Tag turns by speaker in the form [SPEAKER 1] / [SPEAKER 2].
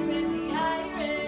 [SPEAKER 1] with the iris.